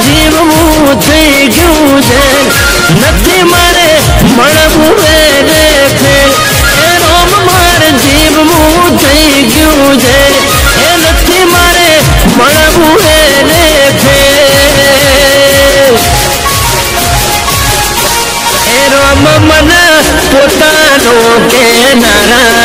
જીવવું થઈ ગયું છે નથી મારે મળવું એને ફેર એ રોમ મારે જીવવું થઈ ગયું છે એ નથી મારે મળવું એને ફેર એ રોમ મન પોતાનો કે નારા કે